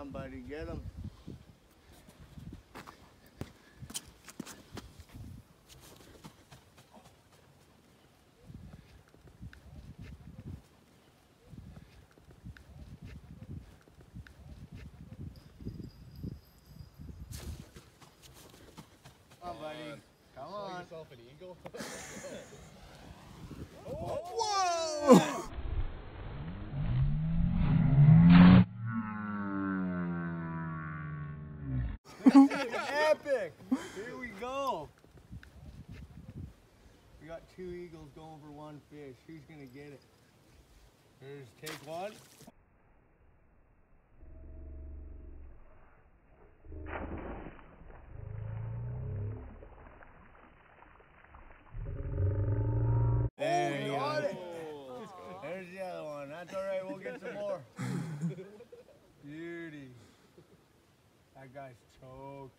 on, buddy, get him. Uh, come on, buddy. Come Call on. yourself an eagle? Epic! Here we go. We got two eagles going for one fish. Who's gonna get it? Here's take one. There oh, you got go. it. There's the other one. That's all right. We'll get some more. That guy's choked.